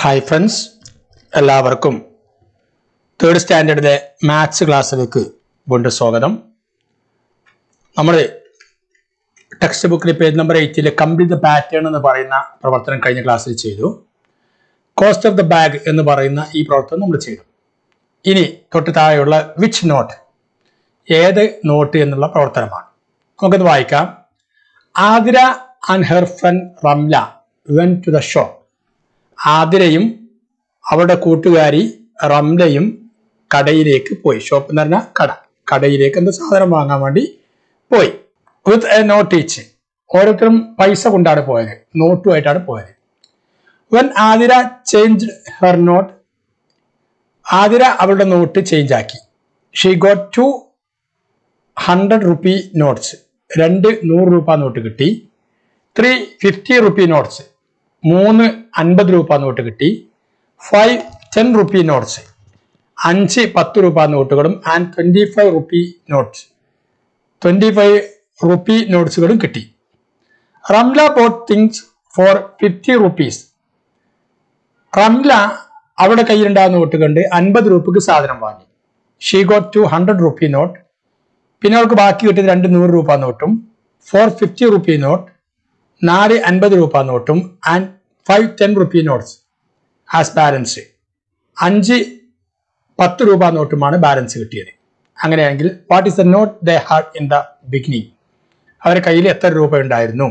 Hi friends എല്ലാവർക്കും third സ്റ്റാൻഡേർഡിലെ maths ക്ലാസ്സിലേക്ക് വീണ്ടും സ്വാഗതം. നമ്മൾ ടെക്സ്റ്റ് ബുക്കിലെ പേജ് നമ്പർ എയ്റ്റിലെ കംപ്ലീറ്റ് ദ പാറ്റേൺ എന്ന് പറയുന്ന പ്രവർത്തനം കഴിഞ്ഞ ക്ലാസ്സിൽ ചെയ്തു. കോസ്റ്റ് ഓഫ് ദ ബാഗ് എന്ന് പറയുന്ന ഈ പ്രവർത്തനം നമ്മൾ ചെയ്തു. ഇനി തൊട്ട് താഴെയുള്ള വിച്ച് നോട്ട് ഏത് നോട്ട് എന്നുള്ള പ്രവർത്തനമാണ്. നമുക്കത് വായിക്കാം. Athira and her friend Ramla went to the shop ആതിരയും അവരുടെ കൂട്ടുകാരി റംലയും കടയിലേക്ക് പോയി. ഷോപ്പ് എന്ന് പറഞ്ഞാൽ കട. കടയിലേക്ക് എന്ത് സാധനം വാങ്ങാൻ വേണ്ടി പോയി. വിത്ത് എ നോട്ട് ഈച്ച് ഓരോരുത്തരും പൈസ കൊണ്ടാണ് പോയത്. നോട്ടുമായിട്ടാണ് പോയത്. When Athira change her note Athira അവളുടെ നോട്ട് ചേഞ്ച് ആക്കി. She got two hundred rupee notes രണ്ട് നൂറ് രൂപ നോട്ട് കിട്ടി. Three fifty rupee notes. മൂന്ന് അൻപത് രൂപ നോട്ട് കിട്ടി. Five ten rupee notes. അഞ്ച് പത്ത് രൂപ നോട്ടുകളും and twenty five rupee notes. Twenty five rupee നോട്ട്സുകളും കിട്ടി. Ramla bought things for fifty rupees Ramla അവിടെ കയ്യിലുണ്ടാകുന്ന നോട്ട് കണ്ട് അൻപത് രൂപക്ക് സാധനം വാങ്ങി. She got two hundred rupee note പിന്നെ അവൾക്ക് ബാക്കി കിട്ടിയത് രണ്ട് നൂറ് രൂപ നോട്ടും ഫോർ ഫിഫ്റ്റി റുപ്പി നോട്ട് നാല് അൻപത് രൂപ നോട്ടും and five ten rupee notes as balance അഞ്ച് പത്ത് രൂപ നോട്ടുമാണ് ബാലൻസ് കിട്ടിയത്. അങ്ങനെയാണെങ്കിൽ what is the note they had in the beginning അവരുടെ കയ്യിൽ എത്ര രൂപ ഉണ്ടായിരുന്നു?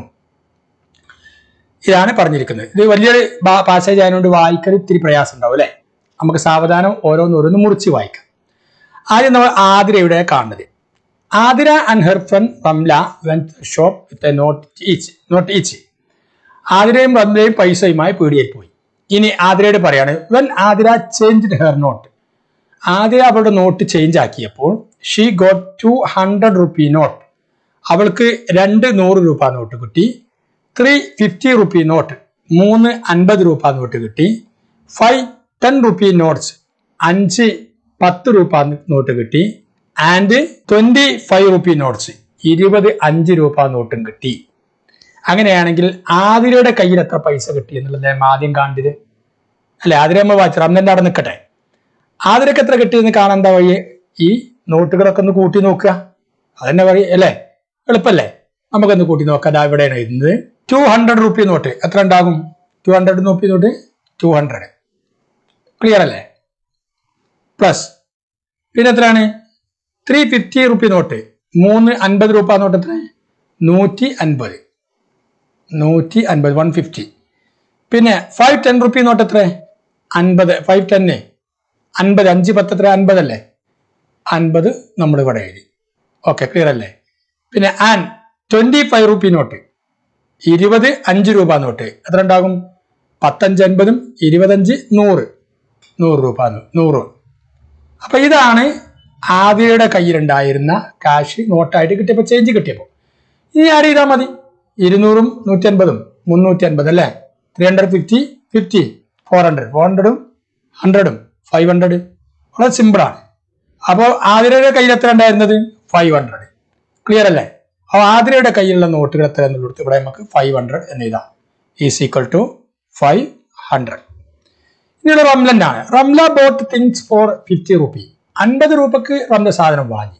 ഇതാണ് പറഞ്ഞിരിക്കുന്നത്. ഇത് വലിയൊരു പാസേജ് ആയതുകൊണ്ട് വായിക്കൽ ഇത്തിരി പ്രയാസം ഉണ്ടാവും അല്ലേ? നമുക്ക് സാവധാനം ഓരോന്നോരോന്ന് മുറിച്ച് വായിക്കാം. ആദ്യം നമ്മൾ ആതിരയുടെ കാണുന്നത്. Athira and her friend Ramla went shop with note each note each ആതിരയും റംലയും പൈസയുമായി പീടികയിൽ പോയി ഇനി ആതിരയോട് പറയാണ് went Athira change her note Athira അവളുടെ note change ആക്കിയപ്പോൾ she got two hundred rupee note അവൾക്ക് രണ്ട് നൂറ് രൂപ നോട്ട് കിട്ടി. ത്രീ ഫിഫ്റ്റി റുപ്പി നോട്ട് മൂന്ന് അൻപത് രൂപ നോട്ട് കിട്ടി. ഫൈവ് ടെൻ റുപ്പി നോട്ട്സ് അഞ്ച് പത്ത് രൂപ നോട്ട് കിട്ടി. And twenty five rupee notes ഇരുപത് അഞ്ച് രൂപ നോട്ടും കിട്ടി. അങ്ങനെയാണെങ്കിൽ ആതിരയുടെ കയ്യിൽ എത്ര പൈസ കിട്ടി എന്നുള്ളത് ആദ്യം കാണ്ടത് അല്ലെ ആതിര നമ്മൾ വായിച്ചു റംലന്റെ അവിടെ നിൽക്കട്ടെ. ആതിരക്ക് എത്ര കിട്ടിയെന്ന് കാണാൻ എന്താ വഴി ഈ നോട്ടുകളൊക്കെ ഒന്ന് കൂട്ടി നോക്കുക. അതന്നെ വഴി അല്ലേ? എളുപ്പല്ലേ? നമുക്കൊന്ന് കൂട്ടി നോക്കാം. അതാ ഇവിടെയാണ് ഇരുന്നത്. ടു ഹൺഡ്രഡ് റുപ്പി നോട്ട് എത്ര ഉണ്ടാകും? Two hundred rupee note two hundred clear അല്ലേ? പ്ലസ് പിന്നെ എത്രയാണ്? ത്രീ ഫിഫ്റ്റി റുപ്പി നോട്ട് മൂന്ന് അൻപത് രൂപ നോട്ട് എത്ര നൂറ്റി അൻപത്. നൂറ്റി അൻപത് വൺ ഫിഫ്റ്റി പിന്നെ ഫൈവ് ടെൻ റുപ്പി നോട്ട് എത്ര അൻപത് ഫൈവ് ടെന്ന് അൻപത് അഞ്ച് പത്ത് എത്ര അൻപതല്ലേ അൻപത് നമ്മൾ ഇവിടെ എഴുതി. ഓക്കെ ക്ലിയർ അല്ലേ? പിന്നെ and twenty five rupee note ഇരുപത് അഞ്ച് രൂപ നോട്ട് എത്ര ഉണ്ടാകും? പത്തഞ്ച് അൻപതും ഇരുപതഞ്ച് നൂറ്. നൂറ് രൂപ നൂറ്. അപ്പൊ ഇതാണ് ആദ്യയുടെ കയ്യിലുണ്ടായിരുന്ന കാശ് നോട്ടായിട്ട് കിട്ടിയപ്പോൾ ചേഞ്ച് കിട്ടിയപ്പോൾ ഇനി ആഡ് ചെയ്താൽ മതി? ഇരുന്നൂറും നൂറ്റി അൻപതും മുന്നൂറ്റി അൻപത് അല്ലേ three hundred fifty fifty four hundred four ഹൺഡ്രഡും ഹൺഡ്രഡും ഫൈവ് ഹൺഡ്രഡ് വളരെ സിമ്പിളാണ് അപ്പോൾ ആതിരയുടെ കയ്യിൽ എത്ര ഉണ്ടായിരുന്നത്? ഫൈവ് ഹൺഡ്രഡ് ക്ലിയർ അല്ലേ? അപ്പോൾ ആതിരയുടെ കയ്യിലുള്ള നോട്ടുകൾ എത്ര എന്നുള്ളത് ഇവിടെ നമുക്ക് ഫൈവ് ഹൺഡ്രഡ് എന്ന് എഴുതാം. Is equal to five hundred ഇനി റംലൻ ആണ്. Ramla bought things for fifty rupee അൻപത് രൂപക്ക് വന്ന സാധനം വാങ്ങി.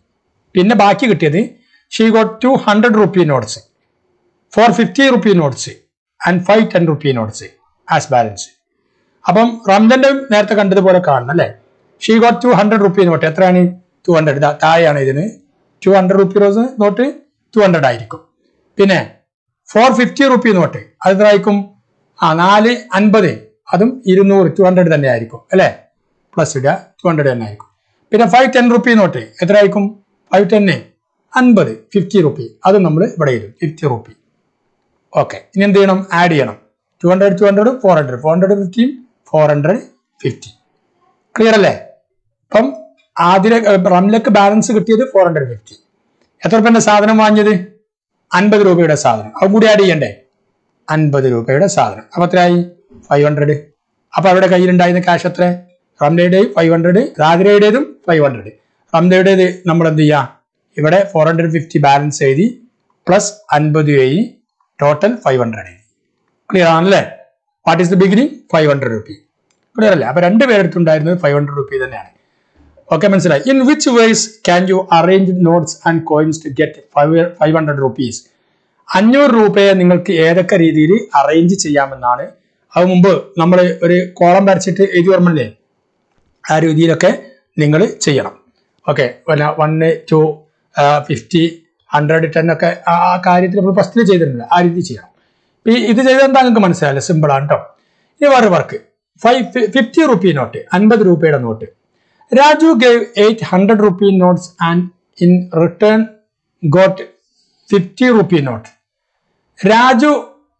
പിന്നെ ബാക്കി കിട്ടിയത് she got two hundred rupee notes four fifty rupee notes and five ten rupee notes as balance അപ്പം റംലന്റെ നേരത്തെ കണ്ടതുപോലെ കാണണം അല്ലേ? She got two hundred rupee note എത്രയാണ്? ടു ഹൺഡ്രഡ് താഴെയാണ് ഇതിന്. Two hundred rupee rose note two hundred ആയിരിക്കും. പിന്നെ ഫോർ ഫിഫ്റ്റി റുപ്പി നോട്ട് അത് എത്ര ആയിരിക്കും? ആ നാല് അൻപത്. അതും ഇരുന്നൂറ് ടു ഹൺഡ്രഡ് തന്നെ ആയിരിക്കും അല്ലേ? പ്ലസ് ഇടുക ടു ഹൺഡ്രഡ് തന്നെ ആയിരിക്കും. പിന്നെ ഫൈവ് ടെൻ റുപ്പി നോട്ട് എത്ര ആയിരിക്കും ഫൈവ് ടെന്ന് അൻപത് ഫിഫ്റ്റി റുപ്പി അത് നമ്മൾ ഇവിടെ എഴുതും ഫിഫ്റ്റി റുപ്പി ഓക്കെ ഇനി എന്ത് ചെയ്യണം? ആഡ് ചെയ്യണം. Two hundred two hundred four hundred four hundred fifteen four hundred fifty clear അല്ലേ? അപ്പം ആദ്യ റംലക്ക് ബാലൻസ് കിട്ടിയത് ഫോർ ഹൺഡ്രഡ് ഫിഫ്റ്റി എത്ര രൂപയുടെ സാധനം വാങ്ങിയത്? അൻപത് രൂപയുടെ സാധനം. അത് കൂടി ആഡ് ചെയ്യണ്ടേ? അൻപത് രൂപയുടെ സാധനം. അപ്പൊ എത്രയായി? ഫൈവ് ഹൺഡ്രഡ് അപ്പൊ അവരുടെ കയ്യിലുണ്ടായിരുന്ന ക്യാഷ് എത്ര? റംലയുടെയും ഫൈവ് ഹൺഡ്രഡ് ഗാഗ്രയുടേതും ഫൈവ് ഹൺഡ്രഡ് റംലയുടേത് നമ്മൾ എന്ത് ചെയ്യുക ഇവിടെ ഫോർ ഹൺഡ്രഡ് ഫിഫ്റ്റി ബാലൻസ് എഴുതി പ്ലസ് അൻപത് എഴുതി ടോട്ടൽ ഫൈവ് ഹൺഡ്രഡ് എഴുതി. ക്ലിയർ ആണല്ലേ? What is the beginning five hundred rupee clear അല്ലേ? അപ്പൊ രണ്ട് പേരെടുത്തുണ്ടായിരുന്നത് ഫൈവ് ഹൺഡ്രഡ് റുപ്പി തന്നെയാണ്. ഓക്കെ മനസ്സിലായി? In which ways can you arrange notes and coins to get five five hundred rupees അഞ്ഞൂറ് രൂപയെ നിങ്ങൾക്ക് ഏതൊക്കെ രീതിയിൽ അറേഞ്ച് ചെയ്യാമെന്നാണ്. അത് മുമ്പ് നമ്മൾ ഒരു കോളം വരച്ചിട്ട് എഴുതി ഓർമ്മല്ലേ ആ രീതിയിലൊക്കെ നിങ്ങൾ ചെയ്യണം. ഓക്കെ പിന്നെ one two fifty hundred ten ഒക്കെ ആ കാര്യത്തിൽ നമ്മൾ ഫസ്റ്റിൽ ചെയ്തിട്ടുണ്ട്. ആ രീതി ചെയ്യണം. ഇപ്പം ഇത് ചെയ്താൽ എന്താ നിങ്ങൾക്ക് മനസ്സിലായല്ലോ? സിമ്പിളാണ് കേട്ടോ ഇനി വേറെ work five fifty rupee note അൻപത് രൂപയുടെ note Raju gave eight hundred rupee notes and in return got fifty rupee note Raju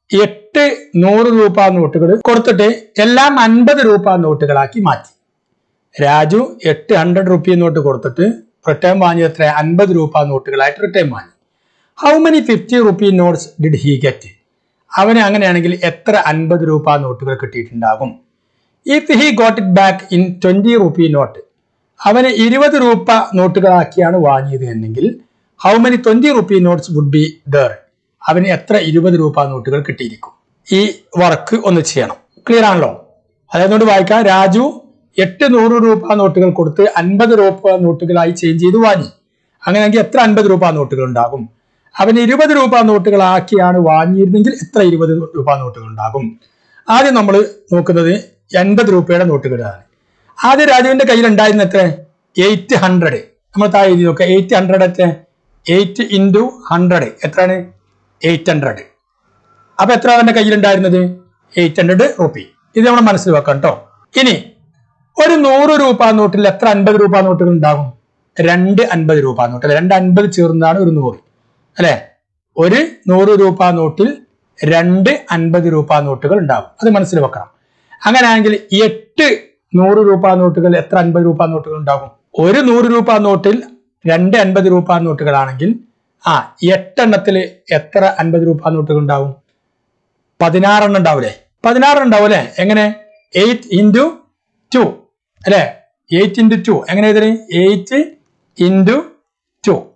എട്ട് നൂറ് രൂപ നോട്ടുകൾ കൊടുത്തിട്ട് എല്ലാം അൻപത് രൂപ നോട്ടുകളാക്കി മാറ്റി. രാജു എട്ട് ഹൺഡ്രഡ് റുപ്പി നോട്ട് കൊടുത്തിട്ട് റിട്ടേൺ വാങ്ങിയത് എത്ര അൻപത് രൂപ നോട്ടുകളായിട്ട് റിട്ടേൺ വാങ്ങി. How many fifty rupee notes did he get അവന് അങ്ങനെയാണെങ്കിൽ എത്ര അൻപത് രൂപ നോട്ടുകൾ കിട്ടിയിട്ടുണ്ടാകും? If he got it back in twenty rupee note അവന് ഇരുപത് രൂപ നോട്ടുകളാക്കിയാണ് വാങ്ങിയത് എന്നെങ്കിൽ how many twenty rupee notes would be there അവന് എത്ര ഇരുപത് രൂപ നോട്ടുകൾ കിട്ടിയിരിക്കും? ഈ വർക്ക് ഒന്ന് ചെയ്യണം. ക്ലിയർ ആണല്ലോ? അതേതുകൊണ്ട് വായിക്കാം. രാജു എട്ട് നൂറ് രൂപ നോട്ടുകൾ കൊടുത്ത് അൻപത് രൂപ നോട്ടുകളായി ചേഞ്ച് ചെയ്ത് വാങ്ങി. അങ്ങനെയെങ്കിൽ എത്ര അൻപത് രൂപ നോട്ടുകൾ ഉണ്ടാകും? അവൻ ഇരുപത് രൂപ നോട്ടുകളാക്കിയാണ് വാങ്ങിയിരുന്നെങ്കിൽ എത്ര ഇരുപത് രൂപ നോട്ടുകൾ ഉണ്ടാകും? ആദ്യം നമ്മൾ നോക്കുന്നത് എൺപത് രൂപയുടെ നോട്ടുകളാണ്. ആദ്യം രാജുവിന്റെ കയ്യിൽ ഉണ്ടായിരുന്ന എത്ര? Eight hundred. നമ്മൾ താഴെ എഴുതി നോക്കുക എയ്റ്റ് ഹൺഡ്രഡ് എത്ര? Eight into hundred. എത്രയാണ്? Eight hundred. അപ്പൊ എത്ര അവന്റെ കയ്യിൽ ഉണ്ടായിരുന്നത്? Eight hundred rupee. ഇത് നമ്മൾ മനസ്സിൽ വെക്കാം കേട്ടോ. ഇനി ഒരു നൂറ് രൂപ നോട്ടിൽ എത്ര അൻപത് രൂപ നോട്ടുകൾ ഉണ്ടാകും? രണ്ട് അൻപത് രൂപ നോട്ട്. അല്ലെ? രണ്ട് അൻപത് ചേർന്നതാണ് ഒരു നൂറ്. അല്ലെ? ഒരു നൂറ് രൂപ നോട്ടിൽ രണ്ട് അൻപത് രൂപ നോട്ടുകൾ ഉണ്ടാകും. അത് മനസ്സിൽ വെക്കണം. അങ്ങനെയാണെങ്കിൽ എട്ട് നൂറ് രൂപ നോട്ടുകൾ എത്ര അൻപത് രൂപ നോട്ടുകൾ ഉണ്ടാകും? ഒരു നൂറ് രൂപ നോട്ടിൽ രണ്ട് അൻപത് രൂപ നോട്ടുകളാണെങ്കിൽ ആ എട്ടെണ്ണത്തിൽ എത്ര അൻപത് രൂപ നോട്ടുകൾ ഉണ്ടാവും പതിനാറെണ്ണം ഉണ്ടാവില്ലേ പതിനാറെണ്ണം ഉണ്ടാവൂലേ എങ്ങനെ? Eight into two. അല്ലെ? എയ്റ്റ് ഇന്റു ടു എങ്ങനെ എഴുതൽ? Eight into two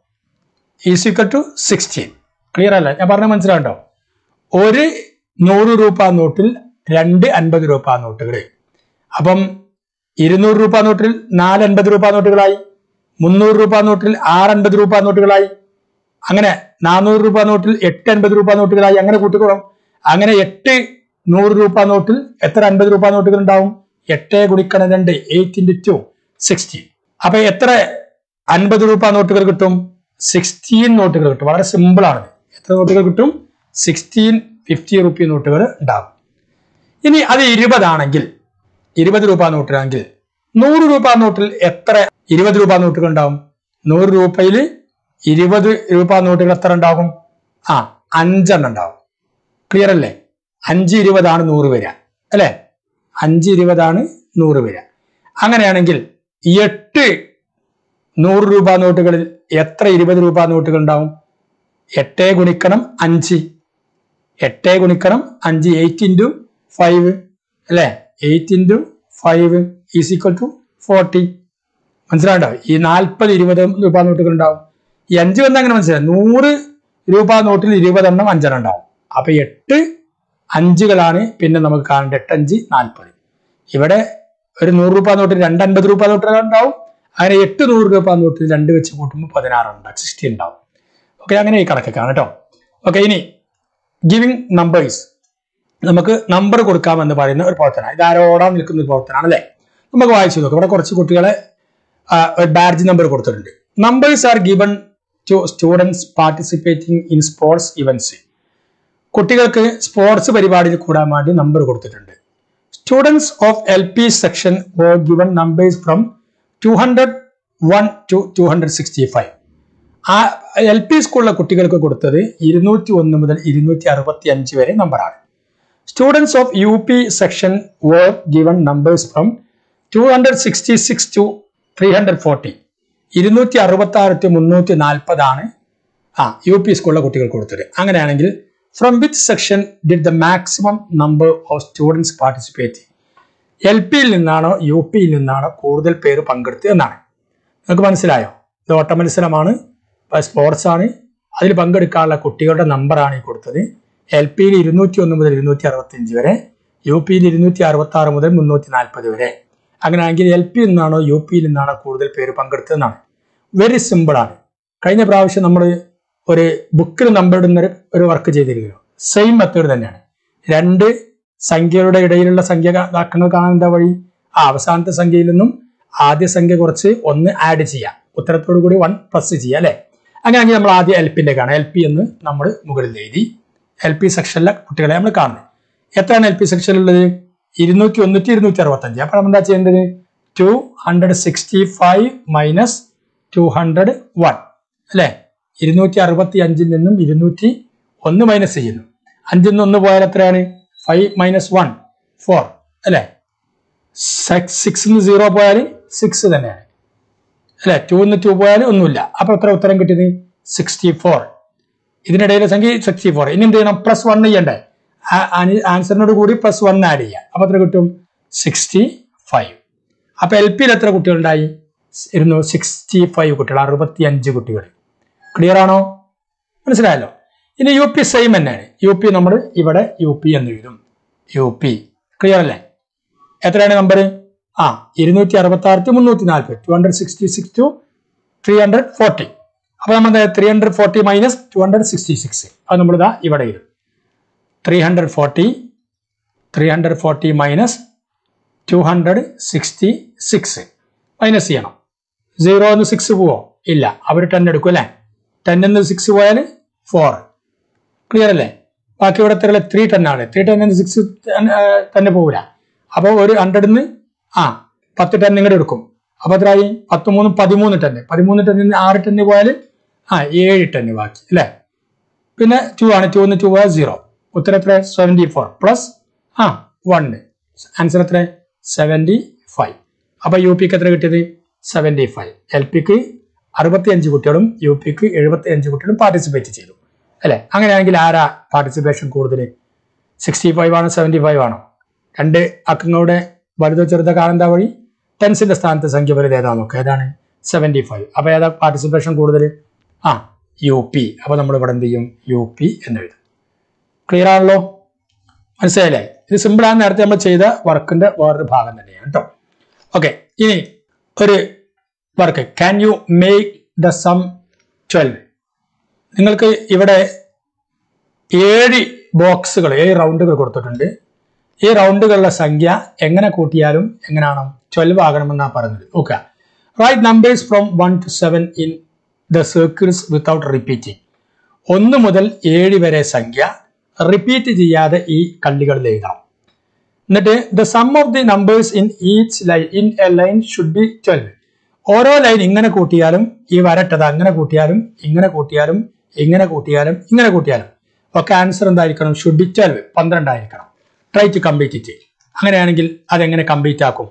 is equal to sixteen clear അല്ലേ? ഞാൻ പറഞ്ഞ മനസ്സിലാവണ്ടോ? ഒരു നൂറ് രൂപ നോട്ടിൽ രണ്ട് അൻപത് രൂപ നോട്ടുകൾ. അപ്പം ഇരുന്നൂറ് രൂപ നോട്ടിൽ നാല് അൻപത് രൂപ നോട്ടുകളായി. മുന്നൂറ് രൂപ നോട്ടിൽ ആറ് അൻപത് രൂപ നോട്ടുകളായി. അങ്ങനെ നാനൂറ് രൂപ നോട്ടിൽ എട്ട് അൻപത് രൂപ നോട്ടുകളായി. അങ്ങനെ കൂട്ടിക്കോളും. അങ്ങനെ എട്ട് നൂറ് രൂപ നോട്ടിൽ എത്ര അൻപത് രൂപ നോട്ടുകൾ ഉണ്ടാവും എട്ട് ഗുണിക്കണം രണ്ട് എയ്റ്റ് ഇന്റു ടു സിക്സ്റ്റീൻ അപ്പൊ എത്ര അൻപത് രൂപ നോട്ടുകൾ കിട്ടും? സിക്സ്റ്റീൻ നോട്ടുകൾ കിട്ടും. വളരെ സിമ്പിൾ ആണ്. എത്ര നോട്ടുകൾ കിട്ടും? സിക്സ്റ്റീൻ ഫിഫ്റ്റി റുപ്പി നോട്ടുകൾ ഉണ്ടാകും ഇനി അത് ഇരുപതാണെങ്കിൽ ഇരുപത് രൂപ നോട്ടിലാണെങ്കിൽ നൂറ് രൂപ നോട്ടിൽ എത്ര ഇരുപത് രൂപ നോട്ടുകൾ ഉണ്ടാവും? നൂറ് രൂപയിൽ ഇരുപത് രൂപ നോട്ടുകൾ എത്ര ഉണ്ടാകും? ആ അഞ്ചെണ്ണം ഉണ്ടാവും. ക്ലിയർ അല്ലേ? അഞ്ച് ഇരുപതാണ് നൂറ് വരിക. അല്ലെ? അഞ്ച് ഇരുപതാണ് നൂറ് വില. അങ്ങനെയാണെങ്കിൽ എട്ട് നൂറ് രൂപ നോട്ടുകളിൽ എത്ര ഇരുപത് രൂപ നോട്ടുകൾ ഉണ്ടാവും? എട്ട് ഗുണിക്കണം അഞ്ച്. എട്ട് ഗുണിക്കണം അഞ്ച് എയ്റ്റ് ഇന്റു ഫൈവ് അല്ലെ? Eight into five is equal to forty മനസ്സിലാണ്ടോ ഈ നാൽപ്പത് ഇരുപത് രൂപ നോട്ടുകൾ ഉണ്ടാവും. ഈ അഞ്ച് വന്ന അങ്ങനെ മനസ്സിലായി? നൂറ് രൂപ നോട്ടിൽ ഇരുപതെണ്ണം അഞ്ചെണ്ണം ഉണ്ടാവും. അപ്പൊ എട്ട് അഞ്ചുകളാണ് പിന്നെ നമുക്ക് കാണേണ്ട എട്ടഞ്ച് നാൽപ്പത്. ഇവിടെ ഒരു നൂറ് രൂപ നോട്ടിൽ രണ്ട് അൻപത് രൂപ നോട്ടുകൾ ഉണ്ടാവും. അങ്ങനെ എട്ട് നൂറ് രൂപ നോട്ടിൽ രണ്ട് വെച്ച് കൂട്ടുമ്പോൾ പതിനാറ് ഉണ്ടാവും സിക്സ്റ്റി ഉണ്ടാവും. ഓക്കെ അങ്ങനെ ഈ കണക്കൊക്കെയാണ് കേട്ടോ ഓക്കെ ഇനി ഗിവിംഗ് നമ്പേഴ്സ് നമുക്ക് നമ്പർ കൊടുക്കാമെന്ന് പറയുന്ന ഒരു പ്രവർത്തനം ഇത് ആരോടാൻ നിൽക്കുന്ന ഒരു പ്രവർത്തനമാണ് അല്ലേ? നമുക്ക് വായിച്ചു നോക്കാം. ഇവിടെ കുറച്ച് കുട്ടികളെ ബാഡ്ജ് നമ്പർ കൊടുത്തിട്ടുണ്ട്. Numbers are given to students participating in sports events കുട്ടികൾക്ക് സ്പോർട്സ് പരിപാടിയിൽ കൂടാൻ വേണ്ടി നമ്പർ കൊടുത്തിട്ടുണ്ട്. Of L P section were given to two hundred sixty five ആ എൽ പി സ്കൂളിലെ കുട്ടികൾക്ക് കൊടുത്തത് ഇരുന്നൂറ്റി ഒന്ന് മുതൽ ഇരുന്നൂറ്റി അറുപത്തി അഞ്ച് വരെ നമ്പറാണ് students of U P section were given numbers from two hundred sixty six to three hundred forty ഇരുന്നൂറ്റി അറുപത്തി ആറ് മുന്നൂറ്റി നാൽപ്പതാണ് ആ യു പി സ്കൂളിലെ കുട്ടികൾ കൊടുത്തത്. അങ്ങനെയാണെങ്കിൽ from which section did the maximum number of students participate? L പിയിൽ നിന്നാണോ യു പിയിൽ നിന്നാണോ കൂടുതൽ പേര് പങ്കെടുത്തത് എന്നാണ്. നിങ്ങൾക്ക് മനസ്സിലായോ? ഇത് ഓട്ട മത്സരമാണ് സ്പോർട്സ് ആണ്. അതിൽ പങ്കെടുക്കാനുള്ള കുട്ടികളുടെ നമ്പറാണ് ഈ കൊടുത്തത്. എൽ പിയിൽ ഇരുന്നൂറ്റി ഒന്ന് മുതൽ ഇരുന്നൂറ്റി അറുപത്തി അഞ്ച് വരെ യു പിയിൽ ഇരുന്നൂറ്റി അറുപത്തി ആറ് മുതൽ മുന്നൂറ്റി നാൽപ്പത് വരെ. അങ്ങനെയാണെങ്കിൽ എൽ പിയിൽ നിന്നാണോ യു പിയിൽ നിന്നാണോ കൂടുതൽ പേര് പങ്കെടുത്തതെന്നാണ് വെരി സിമ്പിൾ ആണ്. കഴിഞ്ഞ പ്രാവശ്യം നമ്മൾ ഒരു ബുക്കിൽ നമ്പർ ഇടുന്ന ഒരു- വർക്ക് ചെയ്തിരിക്കുന്നു. സെയിം മെത്തേഡ് തന്നെയാണ്. രണ്ട് സംഖ്യകളുടെ ഇടയിലുള്ള സംഖ്യ ആക്കങ്ങൾ കാണാൻ എന്താ വഴി? ആ അവസാനത്തെ സംഖ്യയിൽ നിന്നും ആദ്യ സംഖ്യ കുറച്ച് ഒന്ന് ആഡ് ചെയ്യാം. ഉത്തരത്തോടു കൂടി വൺ പ്ലസ് ചെയ്യാം അല്ലെ? അങ്ങനെയാണെങ്കിൽ നമ്മൾ ആദ്യം എൽ പിന്റെ കാണാം. എൽ പി എന്ന് നമ്മൾ മുകളിൽ എഴുതി. എൽ പി സെക്ഷനിലെ കുട്ടികളെ നമ്മൾ കാണുന്നത്. എത്രയാണ് എൽ പി സെക്ഷനിലുള്ളത് ഇരുന്നൂറ്റി ഒന്നൂറ്റി ഇരുന്നൂറ്റി അറുപത്തഞ്ച്. അപ്പൊ നമ്മൾ എന്താ ചെയ്യേണ്ടത്? Two hundred sixty five minus two hundred one അല്ലെ? ഇരുന്നൂറ്റി അറുപത്തി അഞ്ചിൽ നിന്നും ഇരുന്നൂറ്റി ഒന്ന് മൈനസ് ചെയ്യുന്നു. അഞ്ചിൽ നിന്ന് ഒന്ന് പോയാൽ എത്രയാണ്? ഫൈവ് മൈനസ് വൺ ഫോർ അല്ലെ? സിക്സ് സീറോ പോയാൽ സിക്സ് തന്നെയാണ്. അല്ലെ? ടു നിന്ന് ടു പോയാൽ ഒന്നുമില്ല. അപ്പൊ എത്ര ഉത്തരം കിട്ടിയത്? സിക്സ്റ്റി ഫോർ ഇതിനിടയിലെ സംഖ്യ സിക്സ്റ്റി ഫോർ ഇനി എന്ത് ചെയ്യണം? പ്ലസ് വൺ ചെയ്യണ്ടേ? ആൻസറിനോട് കൂടി പ്ലസ് വൺ ആഡ് ചെയ്യാം. അപ്പൊ എത്ര കിട്ടും? സിക്സ്റ്റി ഫൈവ് അപ്പൊ എൽ പിയിൽ എത്ര കുട്ടികളുണ്ടായി? ഇരുന്നു സിക്സ്റ്റി ഫൈവ് കുട്ടികൾ അറുപത്തി അഞ്ച് കുട്ടികൾ. ക്ലിയർ ആണോ? മനസ്സിലായല്ലോ. ഇനി യു പി സെയിം തന്നെയാണ്. യു പി നമ്മൾ ഇവിടെ യു പി എന്ന് എഴുതും. യു പി ക്ലിയർ അല്ലേ? എത്രയാണ് നമ്പർ ആ ഇരുന്നൂറ്റി അറുപത്തി ആറ് ടു മുന്നൂറ്റി നാൽപ്പത് two hundred sixty six to three hundred forty അപ്പൊ നമ്മൾ three hundred forty minus two hundred sixty six അത് നമ്മൾ ഇതാ ഇവിടെ ഇടും. Three hundred forty three hundred forty minus two hundred sixty six minus ചെയ്യണം. സീറോ ഒന്ന് സിക്സ് പോവോ? ഇല്ല. അവർ ടെൻ എടുക്കും അല്ലേ? ടെൻ എന്ന് സിക്സ് പോയാൽ ഫോർ ക്ലിയർ അല്ലേ? ബാക്കി ഇവിടെ എത്ര ത്രീ ടെൻ ആണ്. ത്രീ ടെൻ എന്ന് സിക്സ് തന്നെ പോകില്ല അപ്പോൾ ഒരു ഹൺഡ്രഡിന്ന് ആ പത്ത് ടെൻ ഇങ്ങോട്ട് എടുക്കും. അപ്പൊ എത്രയായി പത്ത് മൂന്ന് പതിമൂന്ന് ടെന്ന് പതിമൂന്ന് ടെന്നിൽ നിന്ന് ആറ് ടെന്ന് പോയാൽ ആ ഏഴ് ടെന്ന് ബാക്കി അല്ലേ? പിന്നെ ടു ആണ്. ടു ഒന്ന് ടു പോയാൽ സീറോ ഉത്തരം എത്ര സെവന്റി ഫോർ പ്ലസ് ആ വൺ ആൻസർ എത്ര സെവന്റി ഫൈവ് അപ്പൊ യു പിക്ക് എത്ര കിട്ടിയത്? സെവന്റി ഫൈവ് എൽ പിക്ക് അറുപത്തി അഞ്ച് കുട്ടികളും യു പിക്ക് എഴുപത്തി അഞ്ച് കുട്ടികളും പാർട്ടിസിപ്പേറ്റ് ചെയ്തു. അല്ലെ? അങ്ങനെയാണെങ്കിൽ ആരാ പാർട്ടിസിപ്പേഷൻ കൂടുതൽ സിക്സ്റ്റി ഫൈവ് ആണോ സെവന്റി ഫൈവ് ആണോ? രണ്ട് അക്കങ്ങളുടെ വലുതോ ചെറുതോ കാണുന്ന വഴി? ടെൻസിന്റെ സ്ഥാനത്ത് സംഖ്യ വലുത് ഏതാ നോക്കുക ഏതാണ്? സെവന്റി ഫൈവ് അപ്പൊ ഏതാ പാർട്ടിസിപ്പേഷൻ കൂടുതൽ ആ യു പി. അപ്പൊ നമ്മൾ ഇവിടെ എന്ത് ചെയ്യും? യു പി എന്ന് എഴുതും. ക്ലിയർ ആണല്ലോ? മനസ്സിലായില്ലേ? ഇത് സിമ്പിളാണ് നേരത്തെ നമ്മൾ ചെയ്ത വർക്കിന്റെ വേറൊരു ഭാഗം തന്നെയാണ് കേട്ടോ ഓക്കെ ഇനി ഒരു work. Can you make the sum twelve നിങ്ങൾക്ക് ഇവിടെ ഏഴ് ബോക്സുകൾ ഏഴ് റൗണ്ടുകൾ കൊടുത്തിട്ടുണ്ട്. ഈ റൗണ്ടുകളുടെ സംഖ്യ എങ്ങനെ കൂട്ടിയാലും എങ്ങനെയാണ് ട്വൽവ് ആകണമെന്നാണ് പറഞ്ഞത്. Okay write numbers from one to seven in the circles without repeating ഒന്ന് മുതൽ ഏഴ് വരെ സംഖ്യ റിപ്പീറ്റ് ചെയ്യാതെ ഈ കള്ളികളിൽ എഴുതണം എന്നിട്ട് the sum of the numbers in each line in a line should be twelve ഓരോ ലൈൻ ഇങ്ങനെ കൂട്ടിയാലും ഈ വരട്ടത് അങ്ങനെ കൂട്ടിയാലും ഇങ്ങനെ കൂട്ടിയാലും ഇങ്ങനെ കൂട്ടിയാലും ഇങ്ങനെ കൂട്ടിയാലും. ഒക്കെ ആൻസർ എന്തായിരിക്കണം? ഷുഡ് ബി ട്വൽവ് പന്ത്രണ്ടായിരിക്കണം ട്രൈ ടു കംപ്ലീറ്റ് ഇറ്റ് അങ്ങനെയാണെങ്കിൽ അതെങ്ങനെ കംപ്ലീറ്റ് ആക്കും?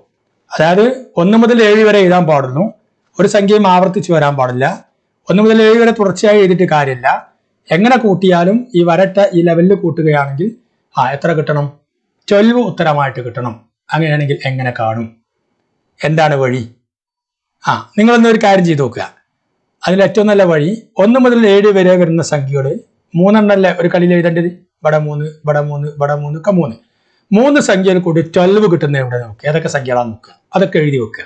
അതായത് ഒന്ന് മുതൽ ഏഴ് വരെ എഴുതാൻ പാടുന്നു ഒരു സംഖ്യയും ആവർത്തിച്ച് വരാൻ പാടില്ല. ഒന്ന് മുതൽ ഏഴ് വരെ തുടർച്ചയായി എഴുതിയിട്ട് കാര്യമില്ല. എങ്ങനെ കൂട്ടിയാലും ഈ വരട്ട ഈ ലെവലിൽ കൂട്ടുകയാണെങ്കിൽ ആ എത്ര കിട്ടണം? ട്വൽവ് ഉത്തരമായിട്ട് കിട്ടണം. അങ്ങനെയാണെങ്കിൽ എങ്ങനെ കാണും? എന്താണ് വഴി? ആ നിങ്ങളൊന്ന് ഒരു കാര്യം ചെയ്ത് നോക്കുക. അതിൽ ഏറ്റവും നല്ല വഴി ഒന്ന് മുതൽ ഏഴ് വരെ വരുന്ന സംഖ്യകൾ മൂന്നെണ്ണല്ലേ ഒരു കളിയിൽ എഴുതേണ്ടത്? ഇവിടെ മൂന്ന് ഇവിടെ മൂന്ന് ഇവിടെ മൂന്ന് ഒക്കെ മൂന്ന്. മൂന്ന് സംഖ്യകൾ കൂടി ട്വൽവ് കിട്ടുന്ന എവിടെ നോക്കുക. ഏതൊക്കെ സംഖ്യകളാണ് നോക്കുക. അതൊക്കെ എഴുതി വെക്കുക.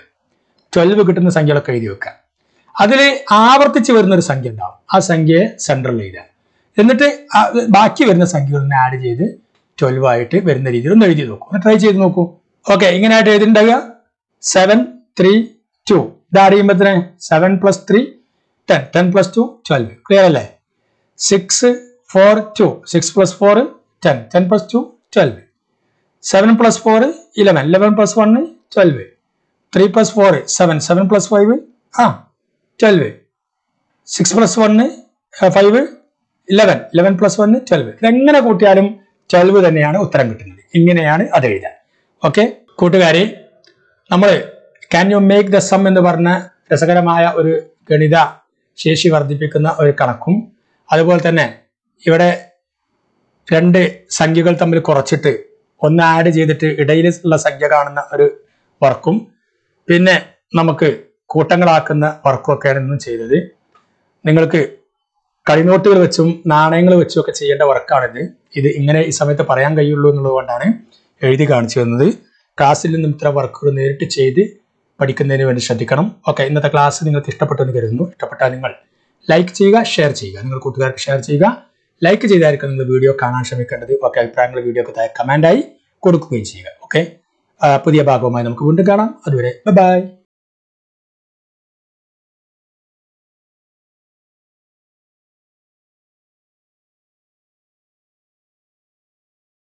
ട്വൽവ് കിട്ടുന്ന സംഖ്യകളൊക്കെ എഴുതി വെക്കുക. അതിൽ ആവർത്തിച്ച് വരുന്ന ഒരു സംഖ്യ ഉണ്ടാവും. ആ സംഖ്യയെ സെൻട്രൽ എഴുതുക. എന്നിട്ട് ബാക്കി വരുന്ന സംഖ്യകളൊന്ന് ആഡ് ചെയ്ത് ട്വൽവ് ആയിട്ട് വരുന്ന രീതിയിൽ ഒന്ന് എഴുതി നോക്കൂ. ഒന്ന് ട്രൈ ചെയ്ത് നോക്കൂ. ഓക്കെ ഇങ്ങനെയായിട്ട് എഴുതിണ്ടാവുക. സെവൻ ത്രീ ടു ഇത് ആഡ് ചെയ്യുമ്പോൾ എത്ര seven plus three ten ten plus two twelve clear അല്ലേ? Six four two six plus four ten ten plus two twelve seven plus four eleven eleven plus one twelve three plus four seven seven plus five ആ twelve six plus one five eleven eleven plus one twelve ഇതെങ്ങനെ കൂട്ടിയാലും twelve തന്നെയാണ് ഉത്തരം കിട്ടുന്നത്. ഇങ്ങനെയാണ് അത് എഴുതാൻ okay കൂട്ടുകാരെ നമ്മൾ can you make the sum എന്ന് പറഞ്ഞ രസകരമായ ഒരു ഗണിത ശേഷി വർദ്ധിപ്പിക്കുന്ന ഒരു കണക്കും. അതുപോലെ തന്നെ ഇവിടെ രണ്ട് സംഖ്യകൾ തമ്മിൽ കുറച്ചിട്ട് ഒന്ന് ആഡ് ചെയ്തിട്ട് ഇടയിൽ ഉള്ള സംഖ്യ കാണുന്ന ഒരു വർക്കും. പിന്നെ നമുക്ക് കൂട്ടങ്ങളാക്കുന്ന വർക്കും ഒക്കെയാണ് ഇന്നും ചെയ്തത്. നിങ്ങൾക്ക് കളിനോട്ടുകൾ വെച്ചും നാണയങ്ങൾ വെച്ചും ഒക്കെ ചെയ്യേണ്ട വർക്കാണിത്. ഇത് ഇങ്ങനെ ഈ സമയത്ത് പറയാൻ കഴിയുള്ളൂ എന്നുള്ളത് കൊണ്ടാണ് എഴുതി കാണിച്ചു തന്നത്. ക്ലാസ്സിൽ നിന്നും ഇത്ര വർക്കുകൾ നേരിട്ട് ചെയ്ത് പഠിക്കുന്നതിന് വേണ്ടി ശ്രദ്ധിക്കണം. ഓക്കെ ഇന്നത്തെ ക്ലാസ് നിങ്ങൾക്ക് ഇഷ്ടപ്പെട്ടെന്ന് കരുതുന്നു. ഇഷ്ടപ്പെട്ടാൽ നിങ്ങൾ ലൈക്ക് ചെയ്യുക ഷെയർ ചെയ്യുക. നിങ്ങൾ കൂട്ടുകാർക്ക് ഷെയർ ചെയ്യുക. ലൈക്ക് ചെയ്തായിരിക്കും നിങ്ങൾ വീഡിയോ കാണാൻ ശ്രമിക്കേണ്ടത്. ഓക്കെ അഭിപ്രായങ്ങൾ വീഡിയോക്ക് താഴെ കമന്റായി കൊടുക്കുകയും ചെയ്യുക. ഓക്കെ പുതിയ ഭാഗവുമായി നമുക്ക് വീണ്ടും കാണാം. അതുവരെ ബൈ